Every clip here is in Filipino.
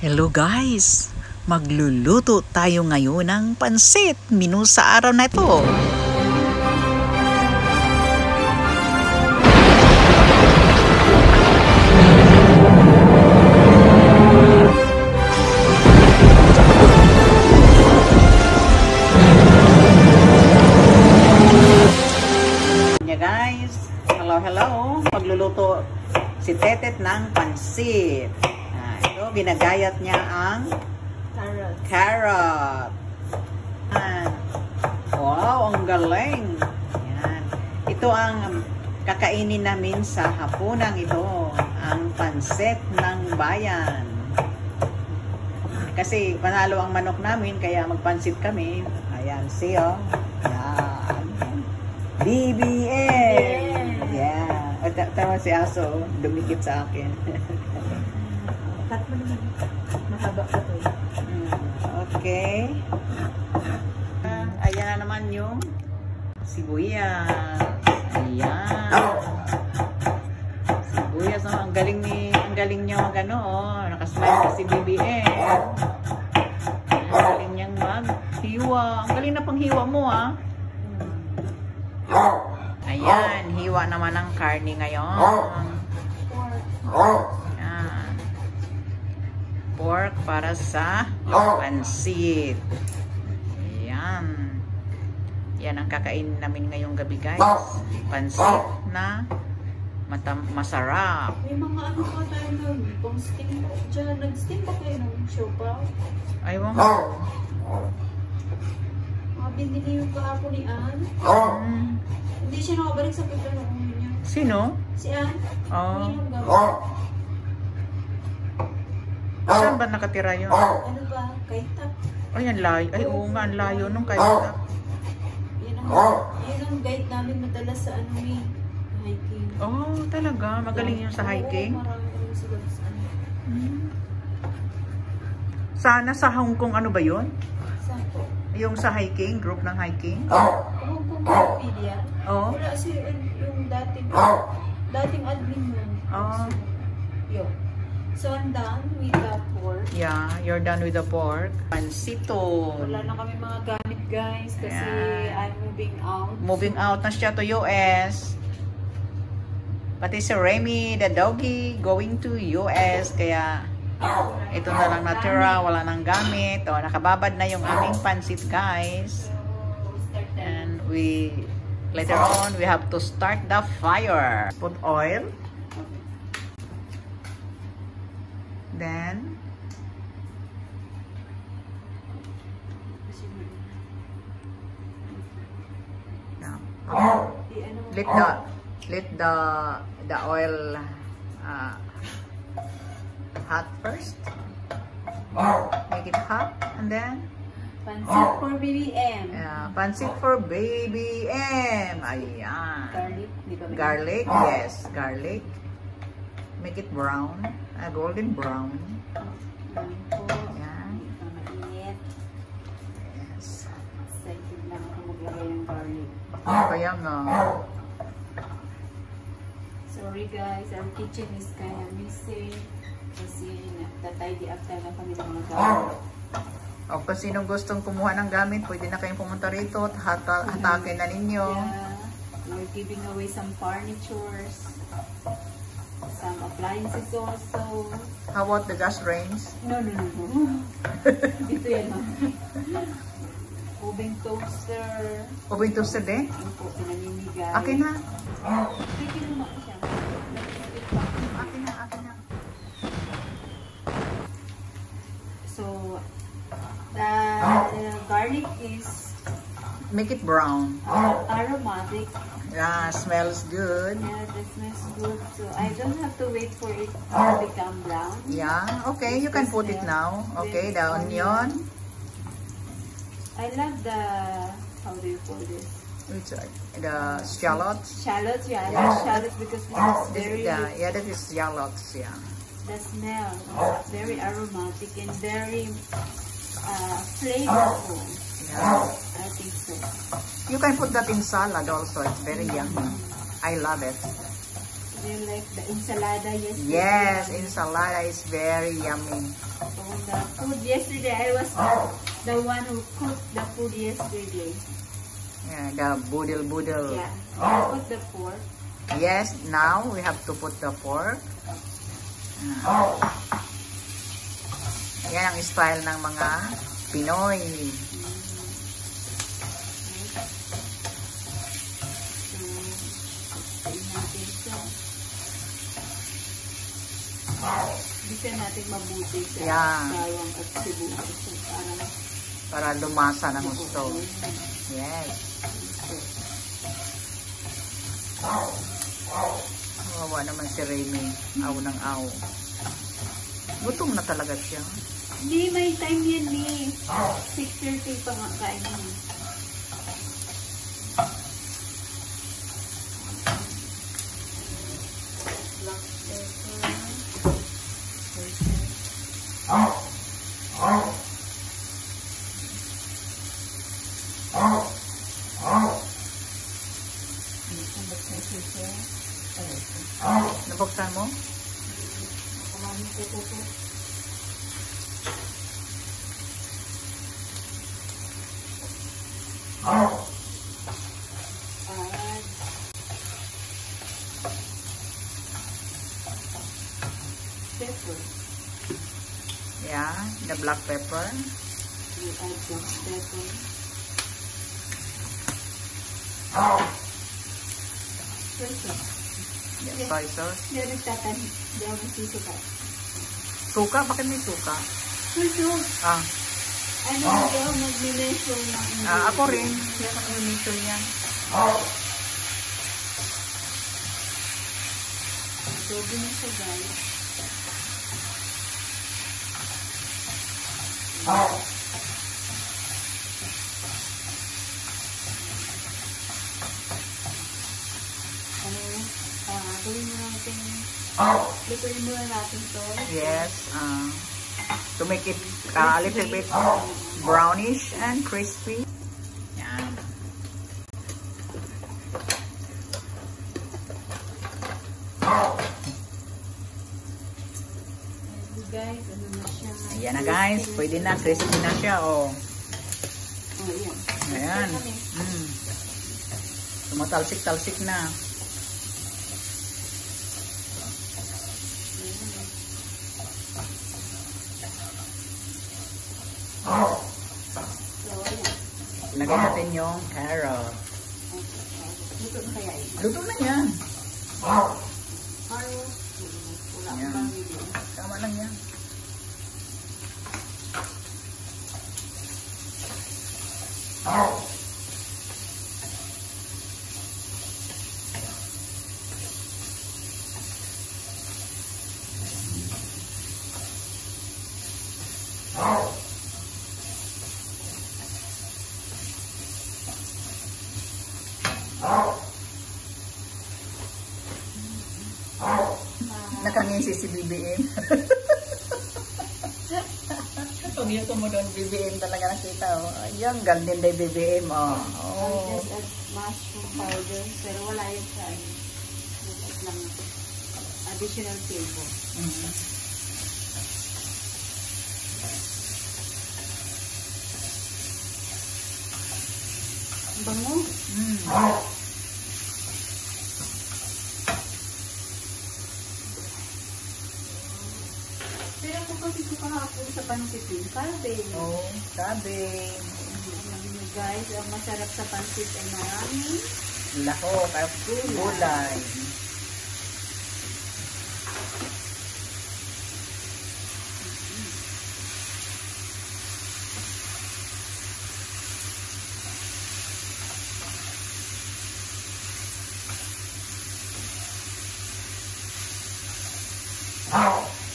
Hello guys! Magluluto tayo ngayon ng pansit menu sa araw na ito. Yeah guys, hello hello. Magluluto si Tetet ng pansit. Ito, ginagayat niya ang Carrot. carrot. Yan. Wow, ang galing. Yan. Ito ang kakainin namin sa hapunang ito. Ang pansit ng bayan. Kasi panalo ang manok namin, kaya magpansit kami. Ayan, see oh. Yan. BBM! Yeah. At tama si Aso, dumikit sa akin. Cut mo naman. Mahaba pa to. eh. Mm, Okay. Ah, Ayan na naman yung sibuyas. Ayan. Sibuyas, oh, ang galing ni, ang galing niya mag ano, oh, nakasmile na si BBM. Ang galing niyang maghiwa. Ang galing na panghiwa mo, ah. Ayan, hiwa naman ang karne ngayon. Ayan. Pork para sa pansit. Yan ang kakainin namin ngayong gabi guys. Pansit na matam masarap. May mga ano pa tayo nun. Pang steam. Diyan, nag-steam pa kayo ng siopaw. Oh. ko. Mga binili yung kahapon ni Ann. Hmm. Hindi siya nakabalik sa ng ulo niya. Sino? Si Ann, Oh. uminom gabi. Saan ba nakatira yun? Ano ba? Kay Tap. Ay, ang layo. Ay, oo nga, ang layo nung kaya. Ang, yan ang guide namin madalas sa ano ni hiking. Oh, talaga. Magaling yun sa hiking. Oo, marami kami sa ano. Hmm. Sana sa Hong Kong ano ba yun? Saan po? Yung sa hiking, group ng hiking? Kung kung Wikipedia, Oh. wala si yung dating dating admin nun. Oh. Yun. So, I'm done with the pork. Yeah, you're done with the pork. Pansito. Wala na kami mga gamit, guys, kasi Ayan. I'm moving out. Moving out na siya to US. Pati si Remy, the doggy, going to US. Kaya ito na lang natira, wala nang gamit. O, nakababad na yung aming pansit, guys. And we, later on, we have to start the fire. Put oil. Then, yeah. Di, ano, let the let the the oil uh, hot first make it hot and then Pansit for BBM. uh, pancit for baby M ayan Garlic, di ba? garlic yes garlic make it brown uh, golden brown. Ayan. Yes. Excited lang ako maglagay ng garlic. kaya nga. Sorry guys, our kitchen is kind of messy. Kasi nagtatidy up talaga kami ng mga gamit. o kung sinong gustong kumuha ng gamit pwede na kayong pumunta rito at hata- hatakin na ninyo. Yeah, we're giving away some furnitures, some appliances also. how about the gas range No, no, no, no. Dito yan. Oven toaster. open toaster din Ano po, pinamimigay. akin na Pwede naman siya. akin na akin na So, the, the garlic is make it brown uh, aromatic. Yeah smells good Yeah, that smells good. So, I don't have to wait for it to become brown. yeah okay you can put it now okay the onion I love the, how do you call this? which uh, the shallots Shallots, yeah, I love shallots because it's this very, yeah, yeah that is shallots yeah the smell is very aromatic and very uh, flavorful. I think so. you can put that in salad also it's very yummy I love it Do you like the ensalada yesterday? Yes, ensalada is very yummy. Oh, the food yesterday, I was the one who cooked the food yesterday. Yeah, the budel budel. Yeah. I put the pork. Yes, now we have to put the pork. Ah. Yan ang style ng mga Pinoy. So, tayin natin ito. Bisa natin mabuti sa Yeah. bawang at sibuyas. So, parang Para lumasa ng gusto. Yes. Kawawa naman si Remy. Aw ng aw. Gutom na talaga siya. Hindi, may time yan ni. 6.30 pa nga kain mo. Black pepper. Black pepper siya. Nabuksan mo? Kumami ko po po. Add pepper. Yeah, the black pepper. You add black pepper. Soy sauce. Hindi ako nagtatanim. Hindi ako nagsusuka. Suka? Bakit may suka? Ah, Ano hindi ako nag-measure ng ah ako rin. Yan ang umitul niyan. Adobo na siya guys. Ano, ah, gawin mo natin, lutuin muna natin to. Yes. Uh, to make it uh, a little bit brownish and crispy. Yan. Ayan, guys, ano na siya. Ayan na guys. Pwede na. Crispy na siya. Oh. Oh, yan. Ayan. Mm. Tumatalsik-talsik na. Ayan. Lagay natin yung carrot. Luto na kaya yun. Luto na yan. Tama lang yan. Nakangisi si BBM. Yung mo doon, BBM talaga nakita. Oh. Ayan, gandin day BBM. Oh. Oh. just add mushroom powder. Pero wala yun sa ano. Just add lang additional flavor. Mhm. Ang bango. Mm. Pero ako kasi ko kahapon sa pansit yun. Sabi. Oh, niyo guys, ang masarap sa pansit ay maraming Lako, kaya gulay.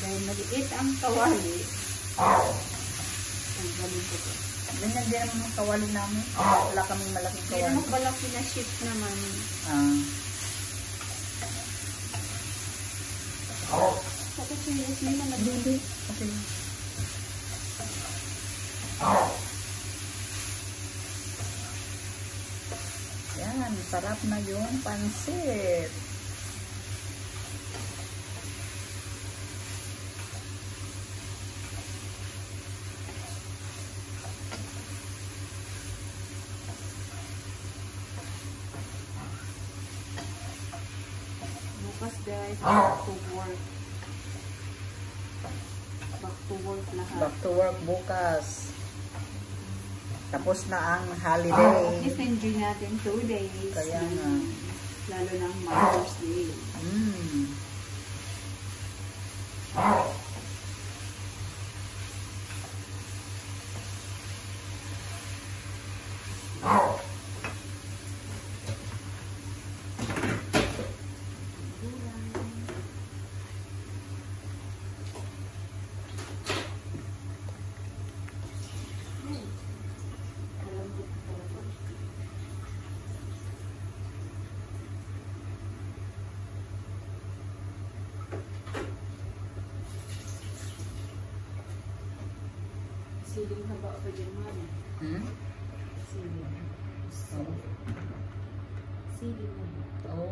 dahil maliit ang kawali. Ganyan din naman ang kawali namin. Wala kaming malaking kawali. mas malaki na sheet naman. Ah, Bakit serious may mga hindi. Okay. Yan, sarap na yung pansit. guys. Back to work. Back to work lahat. Back to work bukas. Tapos na ang holiday. least enjoy natin two days. Kaya nga. Lalo ang Mother's Day. Mm. Siling haba pa dyan, mami. Hmm? Siling. Oo. Siling haba. Oo.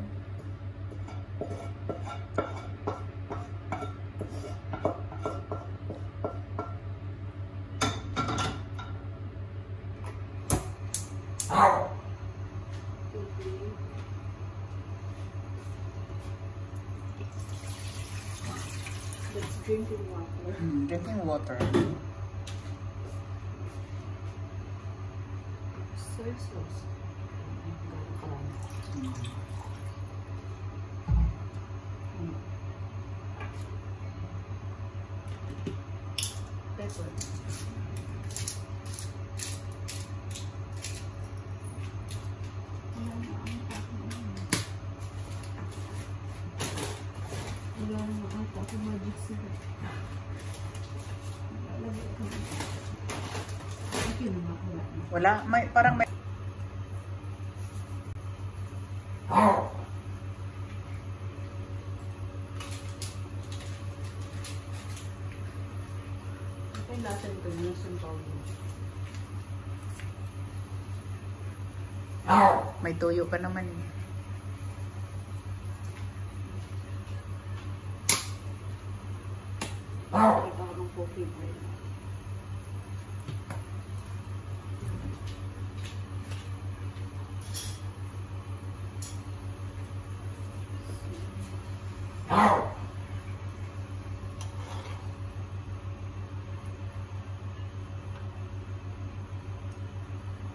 Drinking water. Mm, Drinking water. Soy sauce. Mm. Pepper. Wala na ata ako magic na. Wala, may parang may Okay, lasa nito yung powder. may tuyo pa naman. Ito ang coffee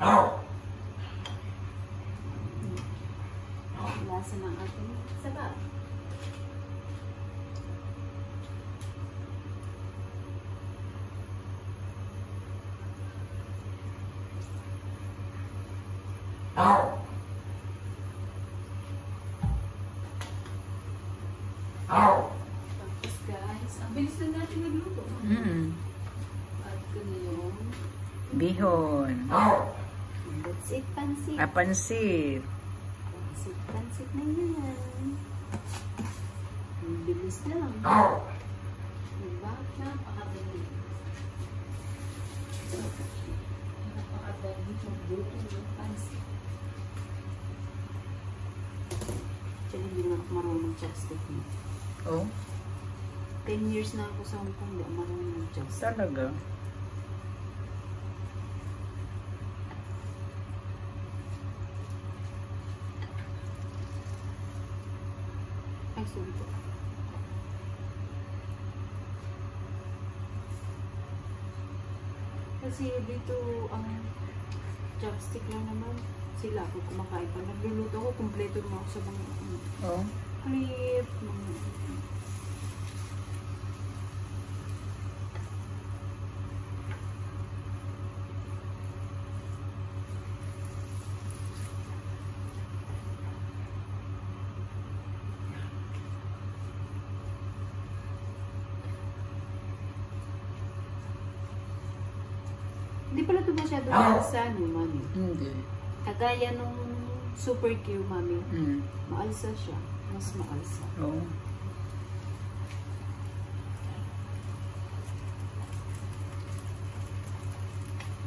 Lasa ng ating sabaw. Tapos guys, ang bilis na natin nagluto. Mm. At yung Bihon. that's it, pansit. Apansit. Pansit, pansit na yan. Ang bilis lang. Diba? Napakadali. Napakadali magluto ng pansit. Actually, hindi na ako marunong chopstick mo. Oh, 10 years na ako sa Hong Kong, hindi ako marunong ng chopstick. talaga. Sorry po. Kasi dito, ang chopstick lang naman. Sila, kung kumakain pa. Nagluluto ako, kumpleto naman ako sa mga ano, Oh. clip, mga... Hindi pala ito masyado sa ano, mami. Hindi. Kagaya nung Super Q, mami. Mm. Maalsa siya. Mas maalsa. Oh.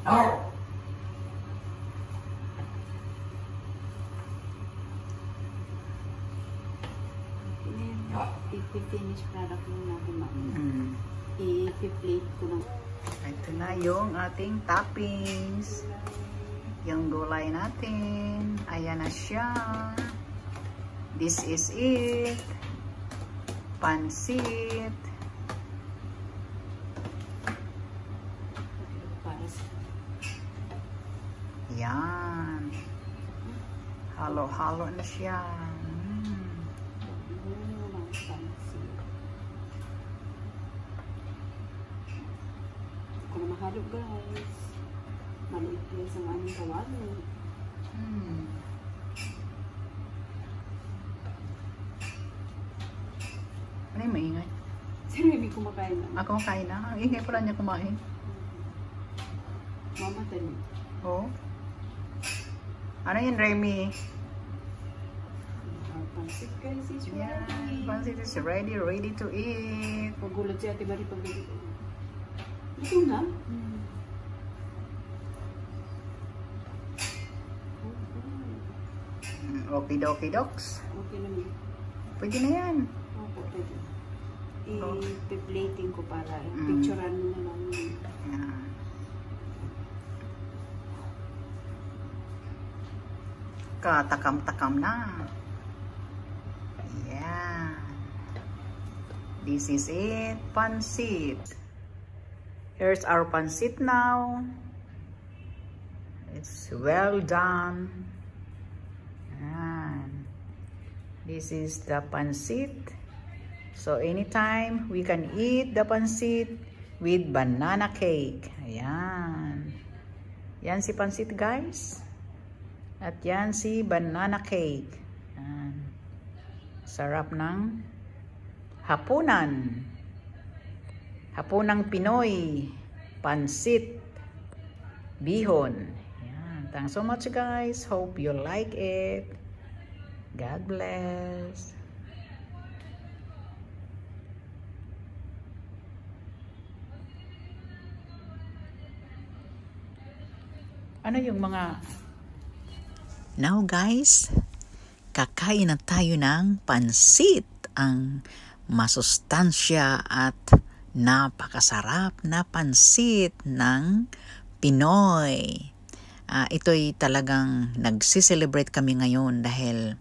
Ayan. I-finish product lang natin, mami. Mm. I-plate ko lang. Ito na yung ating toppings. Yung gulay natin. Ayan na siya. This is it. pansit. Yan. Halo-halo na siya. Mm. Ano lang pansit. Hindi ko na mahalo guys. Maliit guys ang aming kawali. Mm. Ano yung maingay? Sino hindi kumakain na? Ako kain na. Ang ingay pala niya kumain. Mama tali. Oo. Ano yun, Remy? Pansit guys is ready. Pansit is ready, ready to eat. Pagulat si Ate Marie pag. Ito na? Hmm. Mm, Okay, dokie, docs. Okay naman. Pwede na yan. Opo, pwede. I-plating ko para Mm. picturean mo na lang. Yan. Katakam-takam na. Yan. This is it. Pansit. Here's our pansit now. It's well done. Yan. This is the pansit. So anytime we can eat the pansit with banana cake. Ayan. Yan si pansit guys. At yan si banana cake. Ayan. Sarap ng hapunan. Hapunang Pinoy. Pansit. Bihon. Ayan. Thanks so much guys. Hope you like it. God bless. Ano yung mga... Now guys, kakain na tayo ng pansit. Ang masustansya at napakasarap na pansit ng Pinoy. Ah, ito'y talagang nagsiselebrate kami ngayon dahil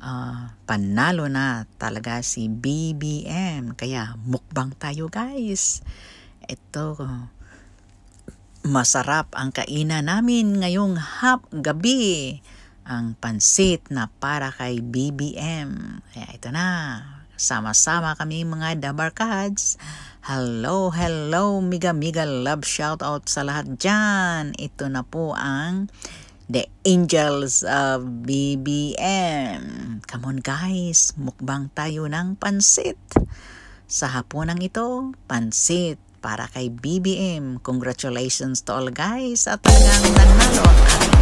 ah, panalo na talaga si BBM. Kaya mukbang tayo guys. Ito, masarap ang kainan namin ngayong hap gabi. Ang pansit na para kay BBM. Kaya ito na. Sama-sama kami mga Dabarkads. Hello, hello, miga miga love shout out sa lahat dyan. Ito na po ang The Angels of BBM. Come on guys, mukbang tayo ng pansit. Sa hapunang ito, pansit para kay BBM. Congratulations to all guys at talagang nanalo ang ating